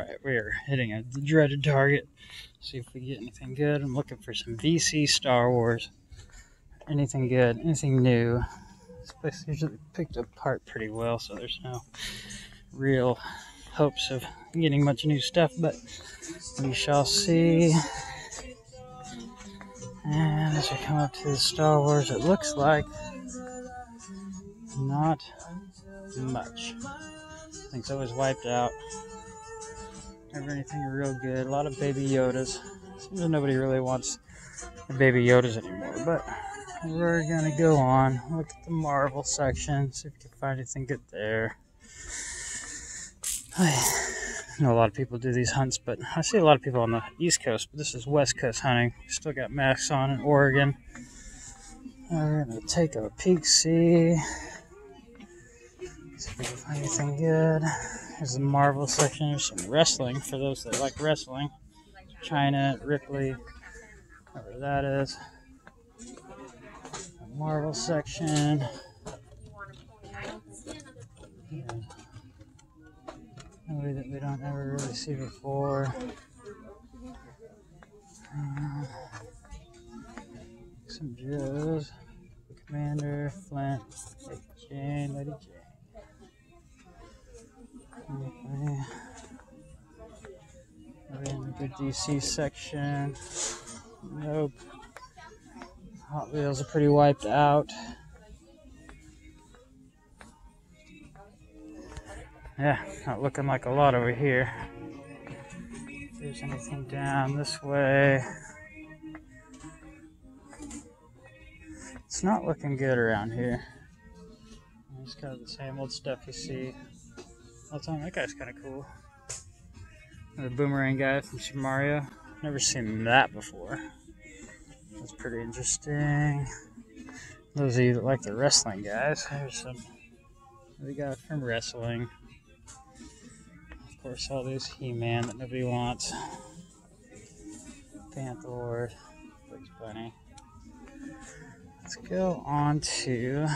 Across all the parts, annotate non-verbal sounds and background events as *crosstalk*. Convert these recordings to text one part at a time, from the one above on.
right, we are hitting a dreaded target. See if we get anything good. I'm looking for some VC Star Wars. Anything good, anything new. This place usually picked apart pretty well, so there's no real hopes of getting much new stuff, but we shall see. And as we come up to the Star Wars, it looks like not much. Things always wiped out. Never anything real good. A lot of baby Yodas. Seems like nobody really wants baby Yodas anymore, but we're gonna go on. Look at the Marvel section, see if we can find anything good there. *sighs* I know a lot of people do these hunts, but I see a lot of people on the East Coast, but this is West Coast hunting. Still got masks on in Oregon. We're gonna take a peek, see. See if we can find anything good. There's the Marvel section. There's some wrestling for those that like wrestling. Chyna, Ripley, whatever that is. The Marvel section. Nobody that we don't ever really see before. Uh, some Joes. Commander, Flint, Lady Jaye, Lady Jaye. Okay. We're in the good DC section. Nope. Hot Wheels are pretty wiped out. Yeah, not looking like a lot over here. If there's anything down this way. It's not looking good around here. It's kind of the same old stuff you see time. That guy's kind of cool. The boomerang guy from Super Mario. Never seen that before. That's pretty interesting. Those of you that like the wrestling guys, here's some we got from wrestling. Of course, all these He-Man that nobody wants. Panthor, Bugs Bunny. Let's go on to.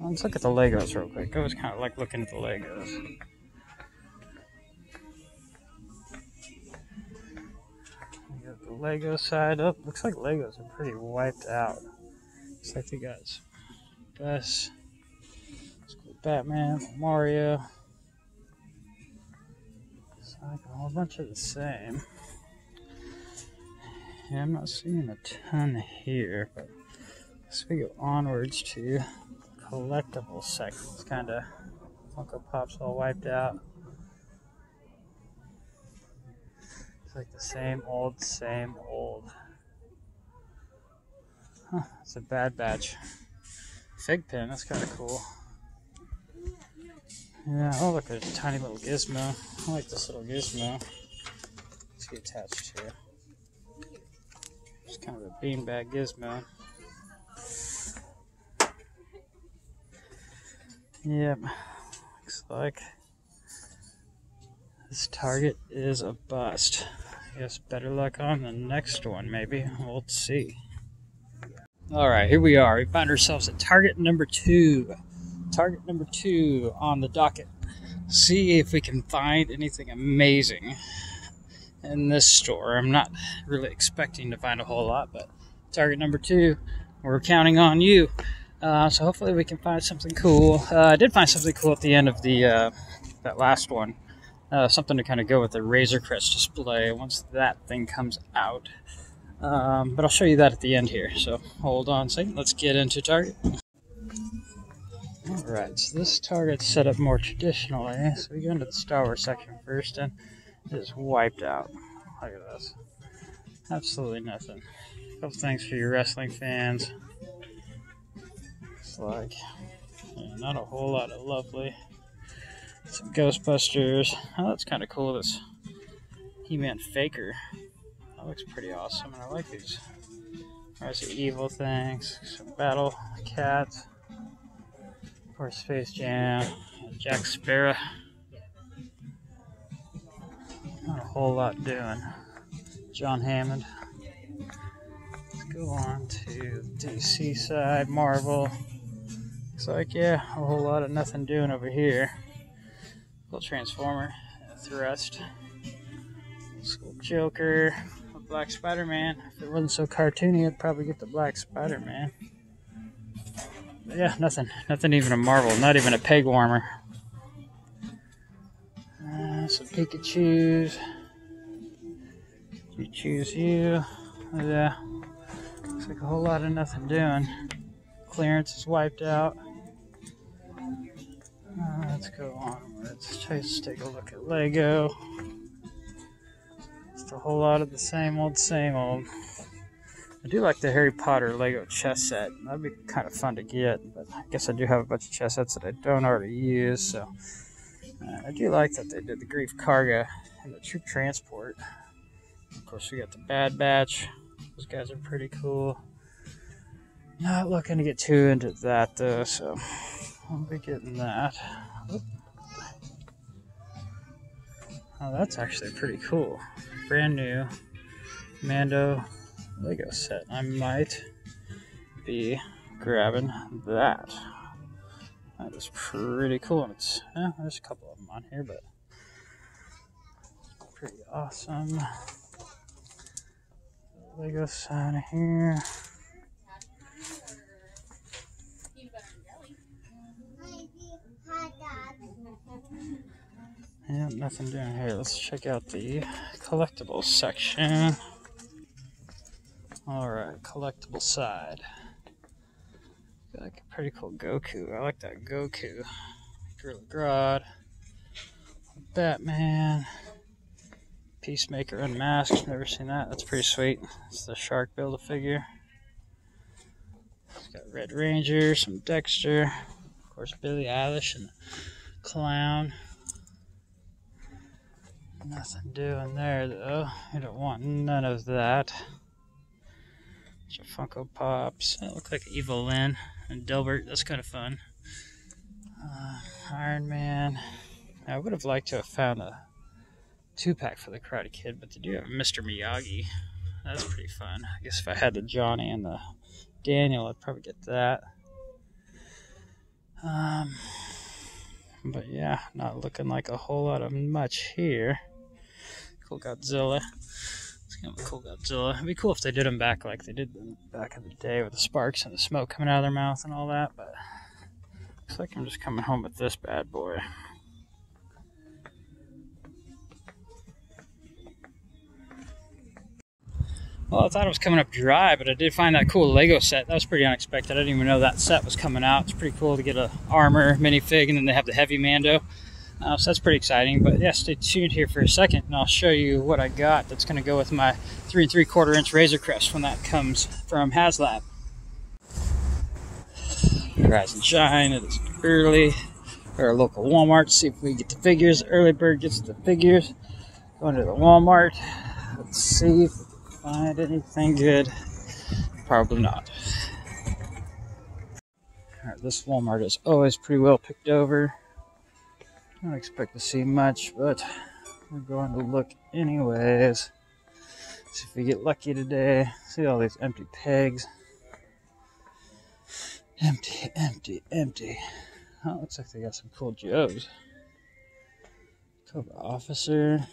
Let's look at the Legos real quick. I was kind of like looking at the Legos. Lego side up. Looks like Legos are pretty wiped out. Looks like they got Bus, Batman, Mario. It's like a whole bunch of the same. Yeah, I'm not seeing a ton here, but as we go onwards to collectible section, it's kind of Funko Pop's all wiped out. It's like the same old, same old. Huh, it's a bad batch. Fig pin, that's kind of cool. Yeah, oh look, there's a tiny little gizmo. I like this little gizmo. What's he attached here. It's kind of a beanbag gizmo. Yep, looks like this target is a bust. I guess better luck on the next one, maybe. We'll see. Alright, here we are. We find ourselves at target number two. Target number two on the docket. See if we can find anything amazing in this store. I'm not really expecting to find a whole lot, but target number two, we're counting on you. Uh, so hopefully we can find something cool. Uh, I did find something cool at the end of the uh, that last one. Uh, something to kind of go with the Razor Crest display once that thing comes out. Um, but I'll show you that at the end here. So hold on second. Let's get into Target. Alright, so this Target's set up more traditionally. So we go into the Star Wars section first, and it is wiped out. Look at this. Absolutely nothing. A couple things for your wrestling fans. It's like yeah, not a whole lot of lovely. Some Ghostbusters. Oh, that's kind of cool. This He-Man Faker. That looks pretty awesome, and I like these. The evil things. Some Battle Cats. Of course, Space Jam. Jack Sparrow. Not a whole lot doing. John Hammond. Let's go on to DC side, Marvel. Looks like, yeah, a whole lot of nothing doing over here. Transformer. Thrust. School Joker. Black Spider Man. If it wasn't so cartoony, I'd probably get the Black Spider Man. Yeah, nothing. Nothing even a Marvel. Not even a peg warmer. Uh, some Pikachu's. You choose you. Yeah. Looks like a whole lot of nothing doing. Clearance is wiped out. Uh, let's go on. Let's take a look at Lego. Just a whole lot of the same old, same old. I do like the Harry Potter Lego chess set. That'd be kind of fun to get, but I guess I do have a bunch of chess sets that I don't already use, so uh, I do like that they did the Greef Karga and the Troop Transport. Of course, we got the Bad Batch. Those guys are pretty cool. Not looking to get too into that though, so I'll be getting that. Oh, that's actually pretty cool. Brand new Mando Lego set. I might be grabbing that. That is pretty cool. It's yeah, there's a couple of them on here, but pretty awesome. Lego sign here. Yeah, nothing down here. Let's check out the collectibles section. Alright, collectible side. Got like a pretty cool Goku. I like that Goku. Gorilla Grodd. Batman. Peacemaker Unmasked. Never seen that. That's pretty sweet. It's the Shark build a figure. It's got Red Ranger, some Dexter. Of course, Billie Eilish and Clown. Nothing doing there though. I don't want none of that. Bunch of Funko Pops. That look like Evil-Lyn and Dilbert. That's kind of fun. Uh, Iron Man. I would have liked to have found a two pack for the Karate Kid, but they do have Mr. Miyagi. That's pretty fun. I guess if I had the Johnny and the Daniel, I'd probably get that. Um, but yeah, not looking like a whole lot of much here. Cool Godzilla It's kind of a cool Godzilla. It'd be cool if they did them back like they did them back in the day with the sparks and the smoke coming out of their mouth and all that, but looks like I'm just coming home with this bad boy. Well, I thought it was coming up dry, but I did find that cool Lego set. That was pretty unexpected. I didn't even know that set was coming out. It's pretty cool to get a armor minifig, and then they have the heavy Mando. Uh, so that's pretty exciting. But yeah, stay tuned here for a second, and I'll show you what I got that's going to go with my three and three quarter inch Razor Crest when that comes from HasLab. Rise and shine. It is early. Our local Walmart. See if we get the figures. Early bird gets the figures. Going to the Walmart. Let's see if we can find anything good. Probably not. Alright, this Walmart is always pretty well picked over. Don't expect to see much, but we're going to look anyways. See if we get lucky today. See all these empty pegs. Empty, empty, empty. Oh, looks like they got some cool Joes. Cobra Officer.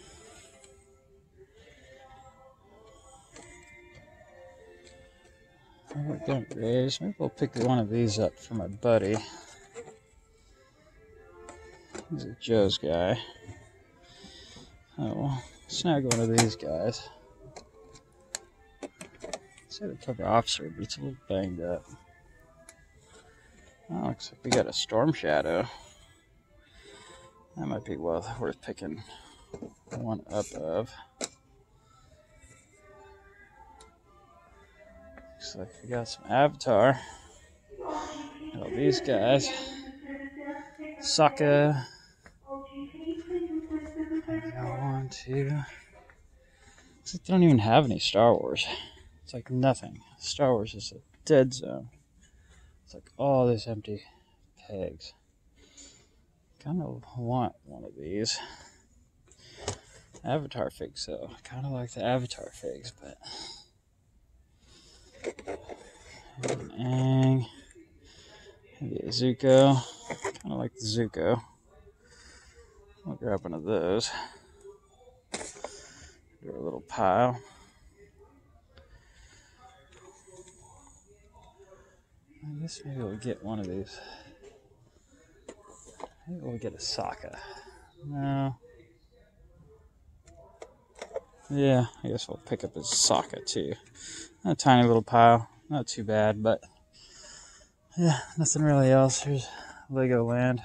Don't raise. Maybe we'll pick one of these up for my buddy. He's a Joe's guy. Oh, well, snag one of these guys. Say the cover officer, but it's a little banged up. Oh, looks like we got a Storm Shadow. That might be well worth picking one up of. Looks like we got some Avatar. All these guys. Sokka. two. It's like they don't even have any Star Wars. It's like nothing. Star Wars is a dead zone. It's like all these empty pegs. Kind of want one of these. Avatar figs, though. I kind of like the Avatar figs, but. And maybe a Zuko. Kind of like the Zuko. I'll grab one of those. Little pile. I guess maybe we'll get one of these. Maybe we'll get a Sokka. No. Yeah, I guess we'll pick up a Sokka too. A tiny little pile. Not too bad, but yeah, nothing really else. Here's Legoland.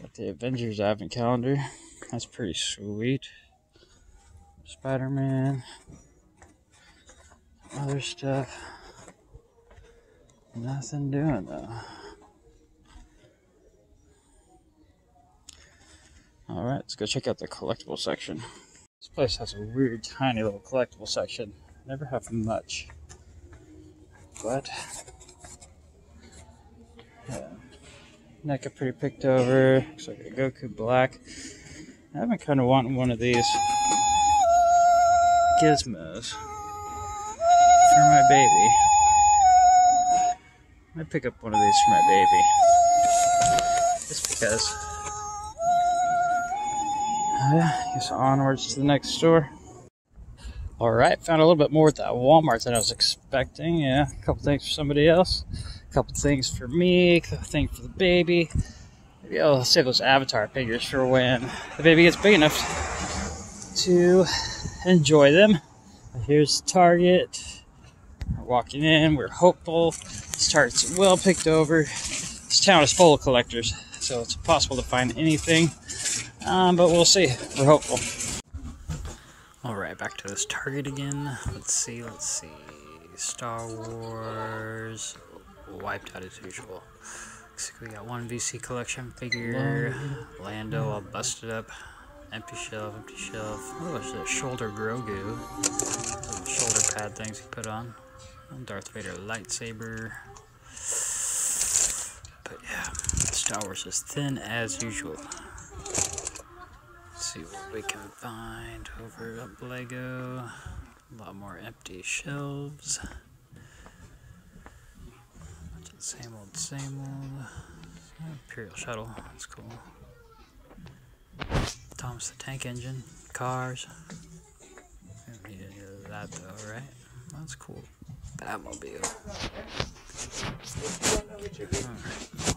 Got the Avengers Advent Calendar. That's pretty sweet. Spider Man. Other stuff. Nothing doing though. Alright, let's go check out the collectible section. This place has a weird, tiny little collectible section. Never have much. But, yeah. NECA pretty picked over. Looks like a Goku Black. I've been kind of wanting one of these gizmos for my baby. I pick up one of these for my baby. Just because. Yeah, I guess onwards to the next store. Alright, found a little bit more at that Walmart than I was expecting. Yeah, a couple things for somebody else a couple things for me, a couple things for the baby. Maybe I'll save those avatar figures for when the baby gets big enough to enjoy them. Here's Target. We're walking in, we're hopeful. This Target's well picked over. This town is full of collectors, so it's impossible to find anything. Um, but we'll see. We're hopeful. Alright, back to this Target again. Let's see, let's see. Star Wars wiped out as usual. Looks like we got one VC collection figure. Lando all busted up. Empty shelf, empty shelf. Oh, it's that shoulder Grogu. Shoulder pad things he put on. Darth Vader lightsaber. But yeah, Star Wars is thin as usual. Let's see what we can find over at Lego. A lot more empty shelves. Same old, same old. Imperial shuttle, that's cool. The Tank Engine, cars. Don't need any of that though, right? That's cool. Batmobile.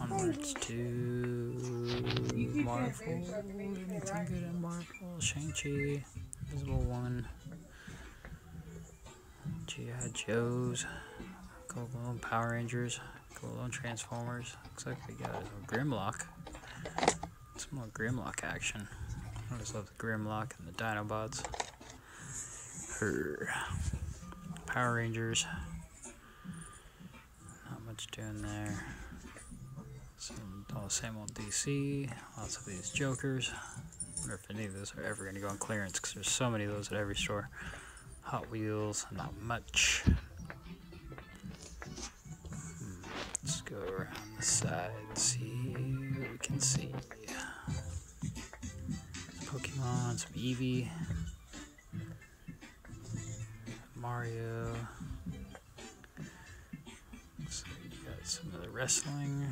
Alright, onwards to Marvel. Anything good in Marvel? Shang-Chi, Invisible Woman, G.I. Joe's, Coco Power Rangers. On Transformers. Looks like we got a Grimlock. Some more Grimlock action. I just love the Grimlock and the Dinobots. Her Power Rangers. Not much doing there. Some all the same old DC. Lots of these Jokers. wonder if any of those are ever going to go on clearance because there's so many of those at every store. Hot Wheels, not much. Hmm, let's go around the side see what we can see. Some Eevee, Mario. So got some of the wrestling.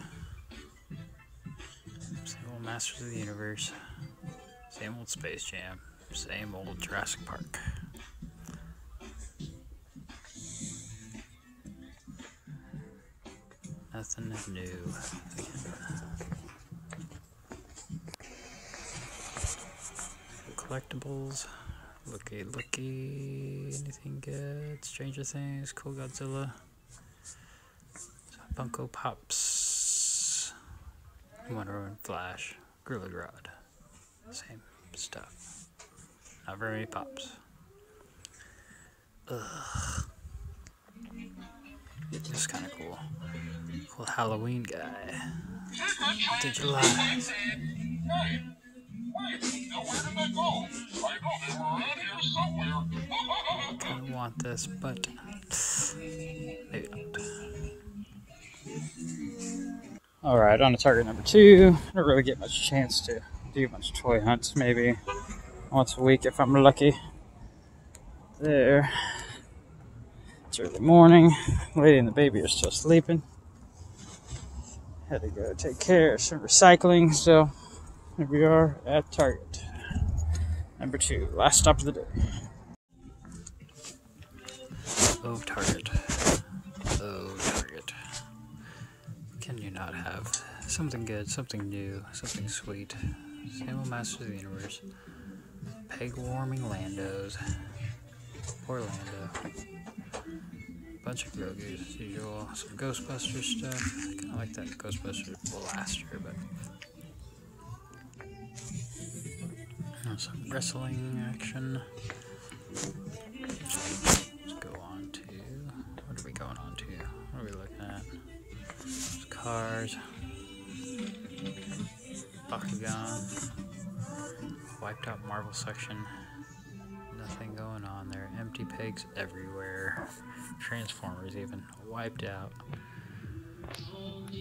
Same old Masters of the Universe. Same old Space Jam. Same old Jurassic Park. Nothing new. Collectibles. Looky, looky. Anything good? Stranger Things. Cool Godzilla. Funko Pops. Wonder Woman Flash. Gorilla Grodd. Same stuff. Not very many pops. Ugh. This is kind of cool. Cool Halloween guy. Of want this, but maybe not. Alright, on to target number two. I don't really get much chance to do much toy hunts, maybe once a week if I'm lucky. There. It's early morning. Lady and the baby are still sleeping. Had to go take care of some recycling, so here we are at Target. Number two, last stop of the day. Oh, Target. Oh, Target. Can you not have something good, something new, something sweet? Same old Masters of the Universe. Peg warming Landos. Orlando. Bunch of Grogu's as usual. Some Ghostbusters stuff. I Kinda like that Ghostbusters blaster, but some wrestling action. Let's go on to what are we going on to? What are we looking at? There's cars. Bakugan. Wiped out Marvel section. Nothing going on there. Empty pegs everywhere. Transformers even wiped out.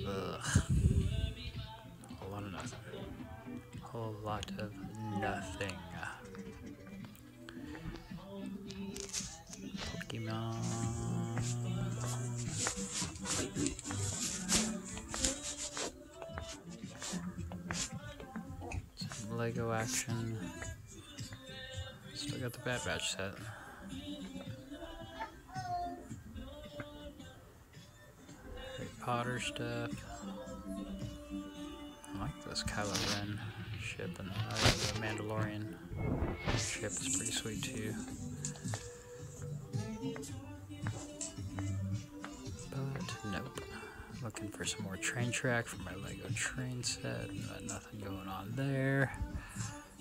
Ugh. A lot of nothing. A whole lot of nothing. Pokemon. Some Lego action. Still got the Bad Batch set. Harry Potter stuff. I like this Kylo Ren ship and uh, the Mandalorian ship is pretty sweet too. But nope. Looking for some more train track for my Lego train set, but nothing going on there.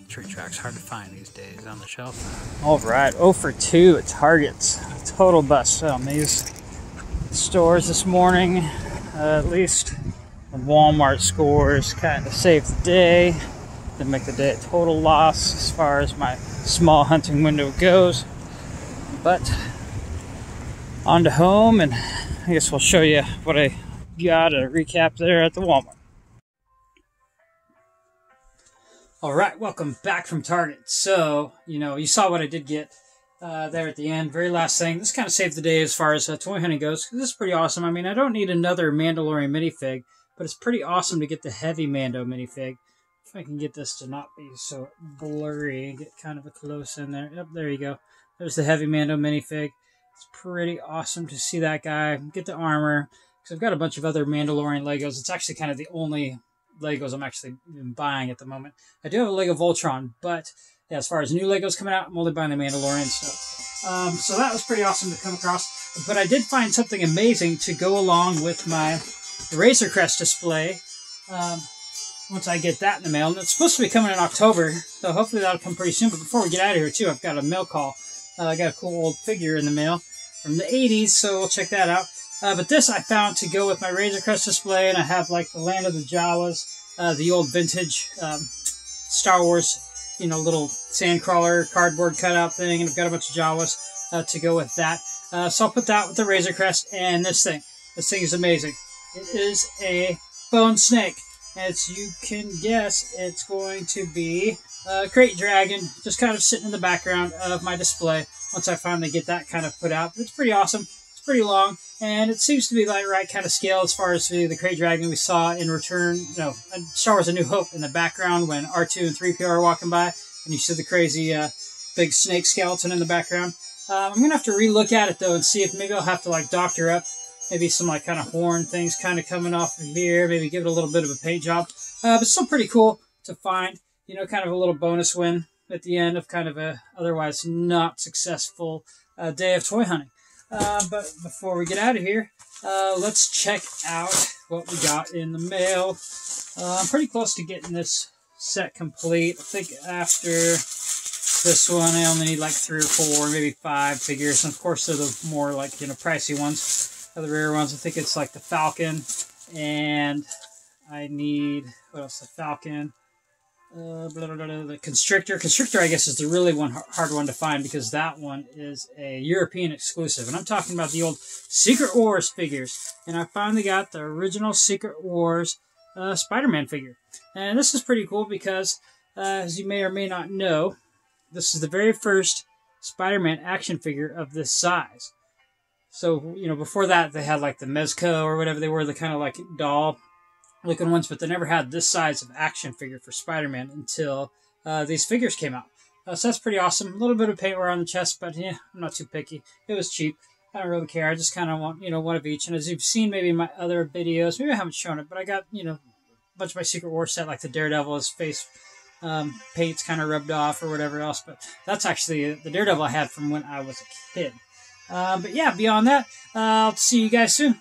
Train track's hard to find these days on the shelf. Alright, 0 for 2 at Targets. Total bust on these stores this morning. Uh, at least Walmart scores kind of saved the day. Didn't make the day a total loss as far as my small hunting window goes. But on to home, and I guess we'll show you what I got a recap there at the Walmart. All right, welcome back from Target. So, you know, you saw what I did get uh, there at the end. Very last thing. This kind of saved the day as far as uh, toy hunting goes. This is pretty awesome. I mean, I don't need another Mandalorian minifig, but it's pretty awesome to get the heavy Mando minifig. I can get this to not be so blurry, and get kind of a close in there. Yep, there you go. There's the heavy Mando minifig. It's pretty awesome to see that guy. Get the armor. Because I've got a bunch of other Mandalorian Legos. It's actually kind of the only Legos I'm actually buying at the moment. I do have a Lego Voltron, but yeah, as far as new Legos coming out, I'm only buying the Mandalorian stuff. Um, so that was pretty awesome to come across. But I did find something amazing to go along with my Razor Crest display. Um, once I get that in the mail. And it's supposed to be coming in October, so hopefully that'll come pretty soon. But before we get out of here, too, I've got a mail call. Uh, I got a cool old figure in the mail from the 80s, so we'll check that out. Uh, but this I found to go with my Razor Crest display, and I have like the Land of the Jawas, uh, the old vintage um, Star Wars, you know, little sandcrawler cardboard cutout thing, and I've got a bunch of Jawas uh, to go with that. Uh, so I'll put that with the Razor Crest and this thing. This thing is amazing. It is a bone snake. As you can guess, it's going to be a Krayt Dragon, just kind of sitting in the background of my display once I finally get that kind of put out. It's pretty awesome. It's pretty long, and it seems to be like right kind of scale as far as the, the Krayt Dragon we saw in Return, no, Star Wars A New Hope in the background when R2 and 3PO are walking by, and you see the crazy uh, big snake skeleton in the background. Um, I'm going to have to relook at it, though, and see if maybe I'll have to, like, doctor up maybe some like kind of horn things kind of coming off of here. Maybe give it a little bit of a paint job, uh, but still pretty cool to find. You know, kind of a little bonus win at the end of kind of a otherwise not successful uh, day of toy hunting. Uh, but before we get out of here, uh, let's check out what we got in the mail. Uh, I'm pretty close to getting this set complete. I think after this one, I only need like three or four, maybe five figures. And of course, they're the more like, you know, pricey ones the rare ones. I think it's like the Falcon, and I need what else? The Falcon, uh, blah, blah, blah, the Constrictor. Constrictor, I guess, is the really one hard one to find because that one is a European exclusive, and I'm talking about the old Secret Wars figures. And I finally got the original Secret Wars uh, Spider-Man figure, and this is pretty cool because, uh, as you may or may not know, this is the very first Spider-Man action figure of this size. So, you know, before that, they had like the Mego or whatever they were, the kind of like doll looking ones, but they never had this size of action figure for Spider Man until uh, these figures came out. Uh, so that's pretty awesome. A little bit of paint wear on the chest, but yeah, I'm not too picky. It was cheap. I don't really care. I just kind of want, you know, one of each. And as you've seen maybe in my other videos, maybe I haven't shown it, but I got, you know, a bunch of my Secret War set, like the Daredevil, his face um, paint's kind of rubbed off or whatever else. But that's actually the Daredevil I had from when I was a kid. Uh, but yeah, beyond that, uh, I'll see you guys soon.